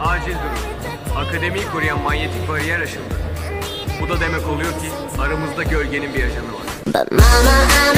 Acil durum. Akademiyi koruyan manyetik bariyer aşıldı. Bu da demek oluyor ki aramızda gölgenin bir ajanı var. But mama, I'm